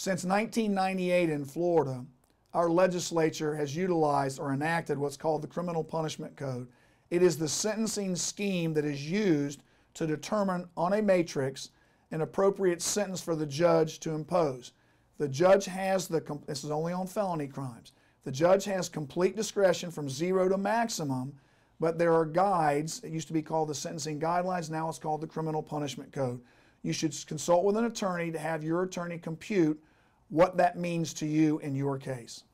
Since 1998 in Florida, our legislature has utilized or enacted what's called the Criminal Punishment Code. It is the sentencing scheme that is used to determine on a matrix an appropriate sentence for the judge to impose. The judge has the, this is only on felony crimes. The judge has complete discretion from zero to maximum, but there are guides. It used to be called the sentencing guidelines, now it's called the criminal punishment code. You should consult with an attorney to have your attorney compute what that means to you in your case.